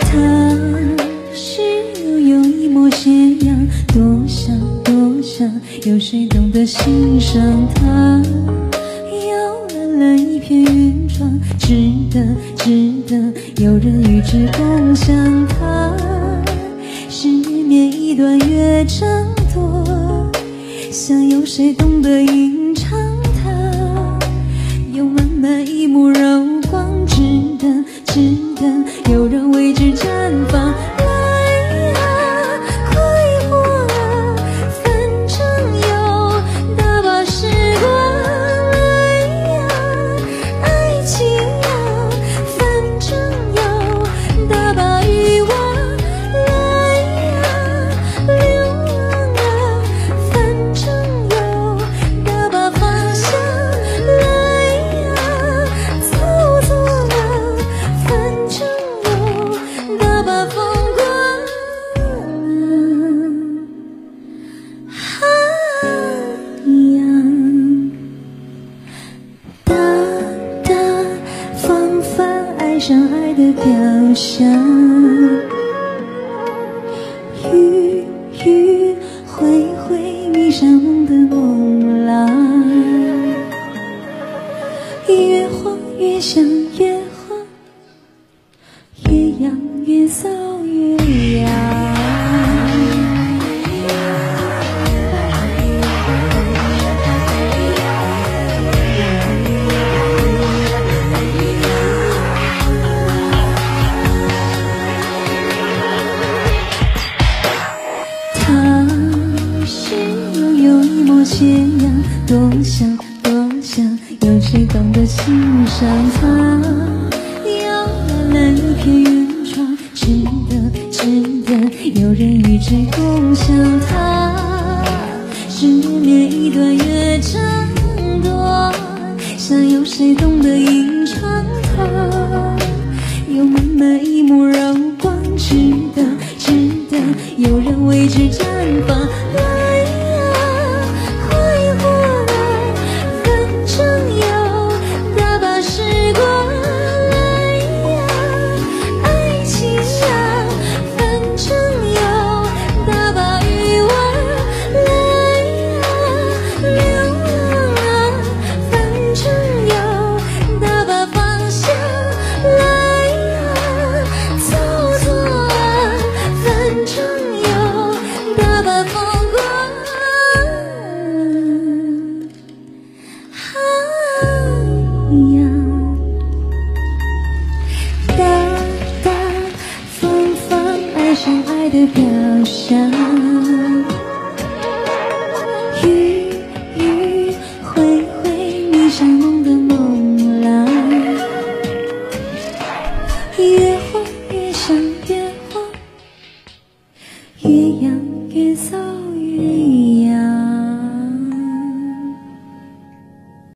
他是悠悠一抹斜阳，多想多想，有谁懂得欣赏他？摇篮了一片云窗，值得值得，有人与之共享它是绵绵一段乐章多，想有谁懂得吟一幕柔光，值得值得，有人为之绽放。想。斜阳，多想多想，有谁懂得欣赏它？摇篮了一片云窗，值得值得，有人与之共享它。失眠一段乐章多，想有谁懂得吟唱它？有满满一幕柔光，值得值得，有人为之的表象。雨雨灰灰迷上梦的梦郎，越晃越想越晃，越痒越搔